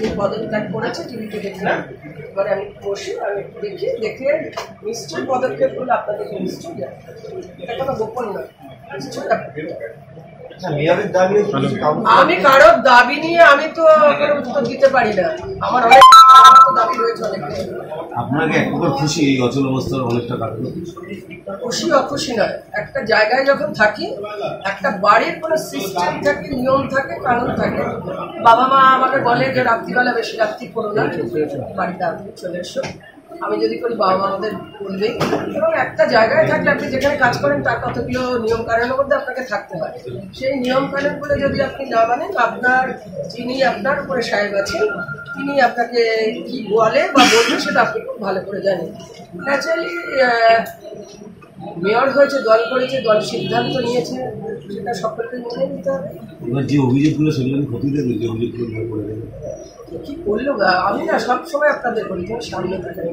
তিনি পদত্যাগ করেছে টিভিতে দেখলাম এবার আমি বসে আমি একটু দেখি দেখে নিশ্চয়ই পদক্ষেপগুলো আপনাদেরকে নিশ্চয়ই। এটা কোনো গোপন নয়। নিশ্চয়ই কাউন্ট আমি কারোর দাবি নিয়ে আমি তো উত্তর দিতে পারি না। আমার অনেক আপনাকে এক প্রকার খুশি এই অচল অবস্থার অনেকটা কাটলো খুশি অখুশি নয়। একটা জায়গায় যখন থাকি, একটা বাড়ির কোনো সিস্টেম থাকে, নিয়ম থাকে, কানুন থাকে, বাবা মা আমাকে বলে যে, রাত্রিবেলা বেশি রাত্রি করো না। বাড়িতে আপনি চলে এসো। আমি যদি করি, বাবা মা আমাদের বলবে। এবং একটা জায়গায় থাকলে আপনি যেখানে কাজ করেন, তার কতগুলো নিয়ম কানুনের মধ্যে আপনাকে থাকতে হয়। সেই নিয়ম কানুনগুলো যদি আপনি না মানেন, আপনার যিনি আপনার উপরে সাহেব আছেন, তিনি আপনাকে কি বলে বা বলবে, সেটা আপনি খুব ভালো করে জানেন। ন্যাচারালি মেয়র হয়েছে, দল করেছে, দল সিদ্ধান্ত নিয়েছে, সেটা সকলকে মেনে নিতে হবে। এবার যে অভিযোগগুলো সেগুলো আমি ক্ষতি দেবে যে অভিযোগগুলো করে কি করল? আমি না সবসময় আপনাদের বলি তোমার সামনে থাকেন